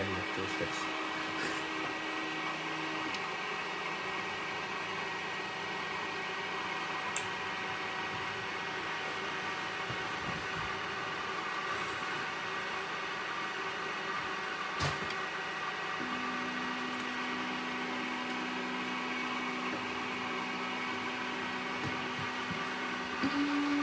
光が調子たりしてど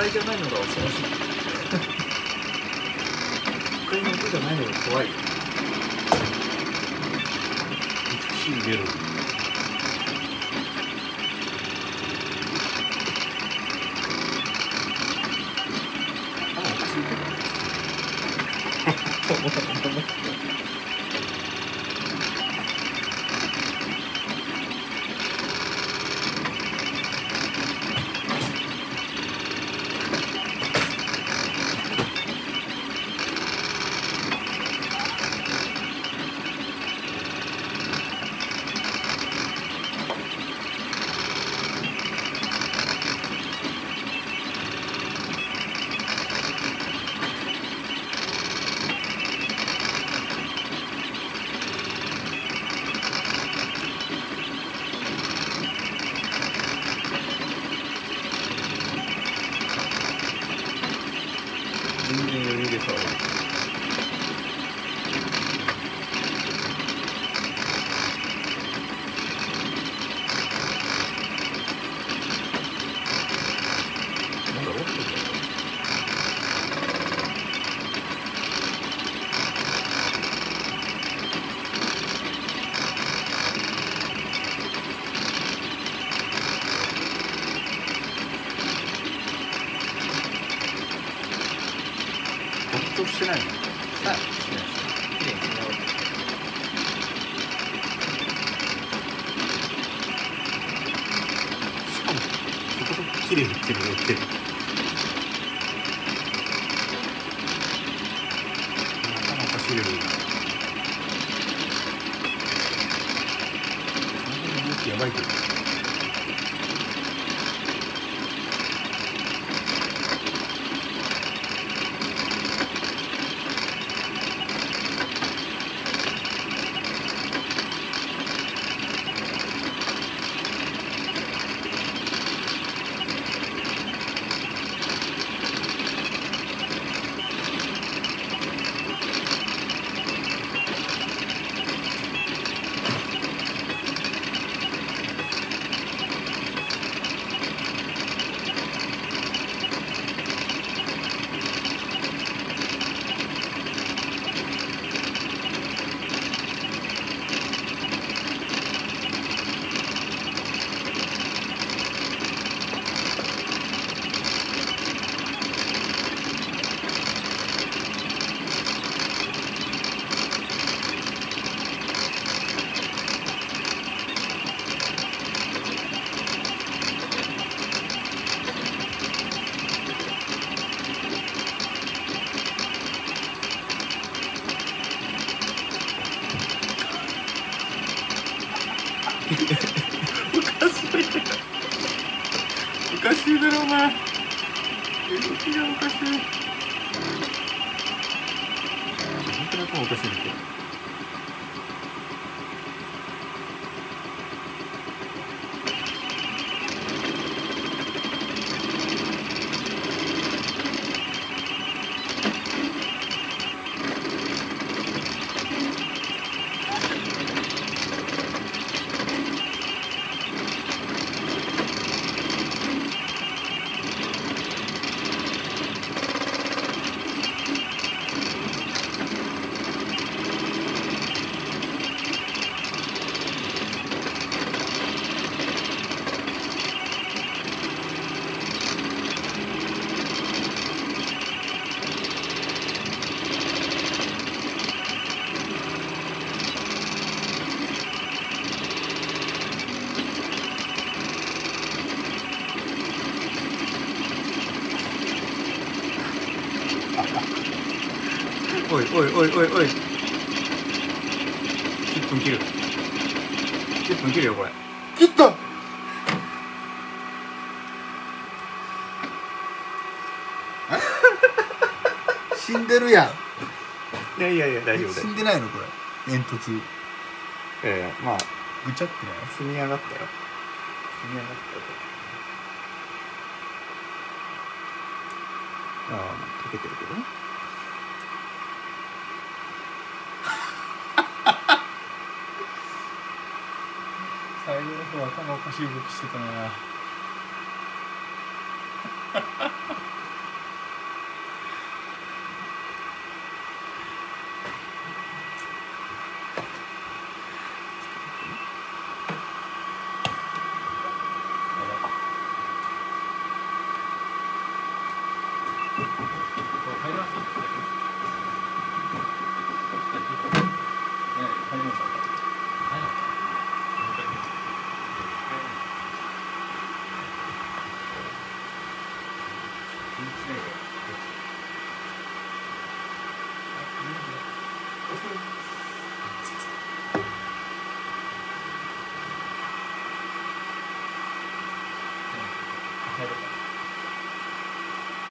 不快じゃないのが恐ろしい不快な音じゃないのが怖い美しいメロディーあおかしいけど全然余裕でさなんしてないの？さあ。してないきれいにしようしかもそこそこきれいにってる。のってるなかしれる動かしいだろお前。動きがおかしい。本当に頭おかしい。んだけどおいおいおいおいおい。10分切る。10分切るよこれ。切った。死んでるやん。いやいやいや大丈夫死んでないのこれ。煙突。いやいやまあ。ぐちゃってない？積み上がったよ。積み上がったよ。ああ溶けてるけどね最後の方頭おかしい動きしてたな。